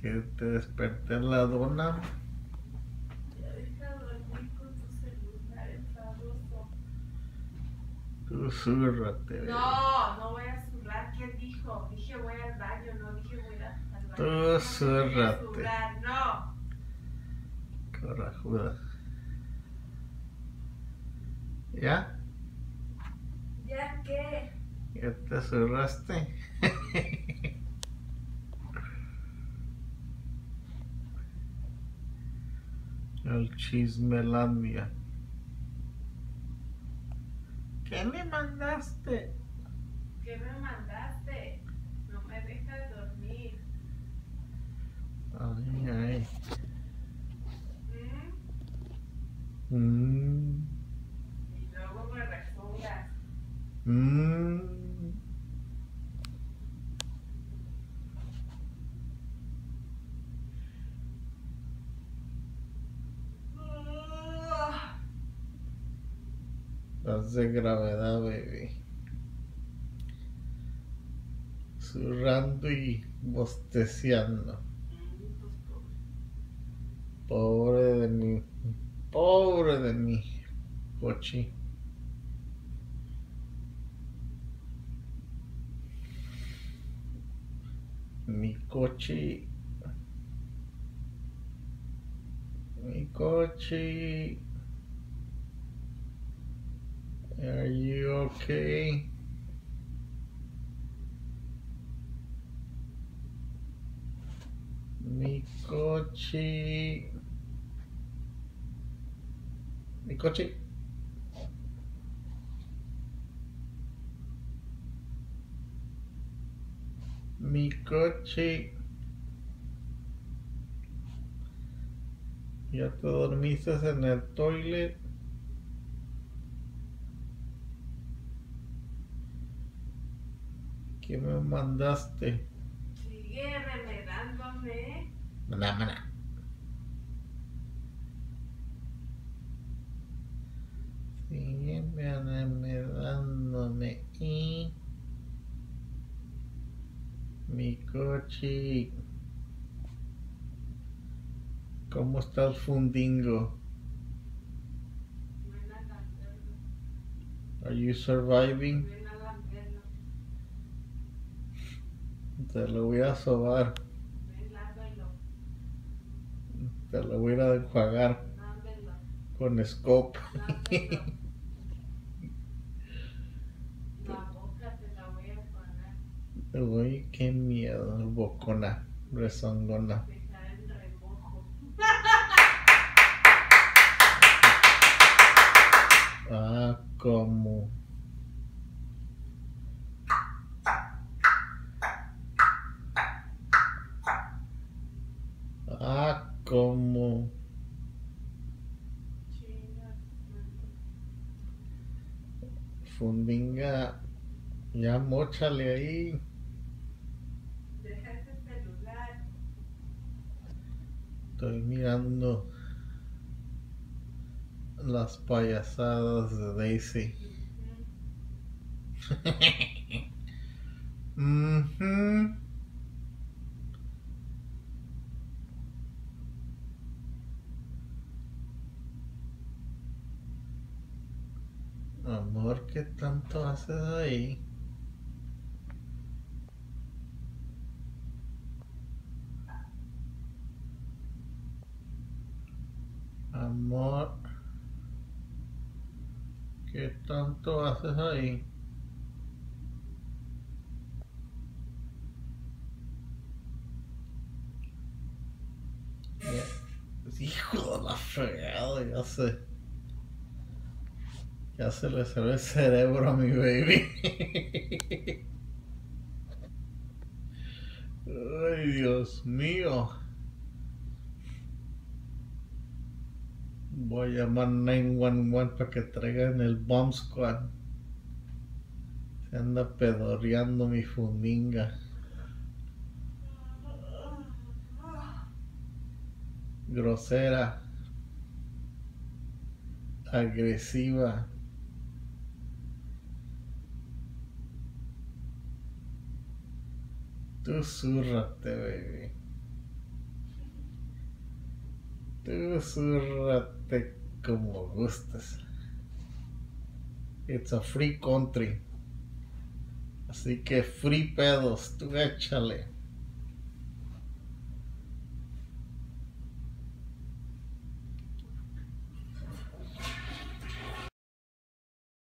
Que te desperté en la dona. Tú zurrate. No, no voy a zurrar. ¿Quién dijo? Dije voy al baño, no dije voy al baño. Tú No voy a zurrate. zurrar, No. Corajuda. ¿Ya? ¿Ya qué? ¿Ya te zurraste? El chismelandia. ¿Qué me mandaste? ¿Qué me mandaste? No me dejas dormir. Ay, ay. ¿Mm? Mm, Y luego me refugas. mm. Ah. De gravedad, baby. Zurrando y bosteciando. Pobre. Pobre de mí. Pobre de mí. Cochi. Mi coche. Mi coche. Are you okay? Mi coche. Mi coche. Mi coche. ¿Ya te dormiste en el toilet? ¿Qué me mandaste? Sigue remedándome. Maná, maná. Sigue dándome y mi coche. ¿Cómo está el fundingo? Are you surviving? Te lo voy a sobar. Te lo voy a enjuagar con scope. La boca te la voy a pagar. Uy, qué miedo, bocona, rezongona. Ah, como. Como. Fundinga. Ya mochale ahí. Deja ese celular. Estoy mirando las payasadas de Daisy. Amor, ¿qué tanto haces ahí? Amor, ¿qué tanto haces ahí? Hijo de la fregada, ya sé. Ya se le salió el cerebro a mi baby. Ay, Dios mío. Voy a llamar 911 para que traigan el bomb squad. Se anda pedoreando mi fundinga. Grosera. Agresiva. Tú zúrrate, baby. Tú zúrrate como gustes. It's a free country. Así que free pedos, tú échale.